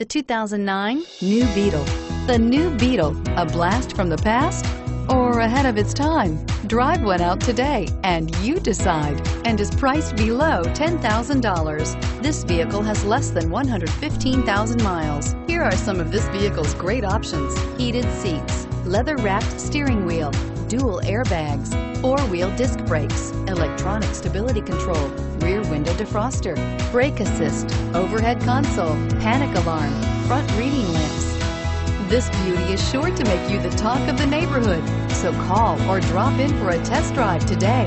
The 2009 New Beetle. The New Beetle, a blast from the past or ahead of its time? Drive one out today and you decide and is priced below $10,000. This vehicle has less than 115,000 miles. Here are some of this vehicle's great options. Heated seats, leather wrapped steering wheel, dual airbags, four-wheel disc brakes, electronic stability control, rear window defroster, brake assist, overhead console, panic alarm, front reading lamps. This beauty is sure to make you the talk of the neighborhood. So call or drop in for a test drive today.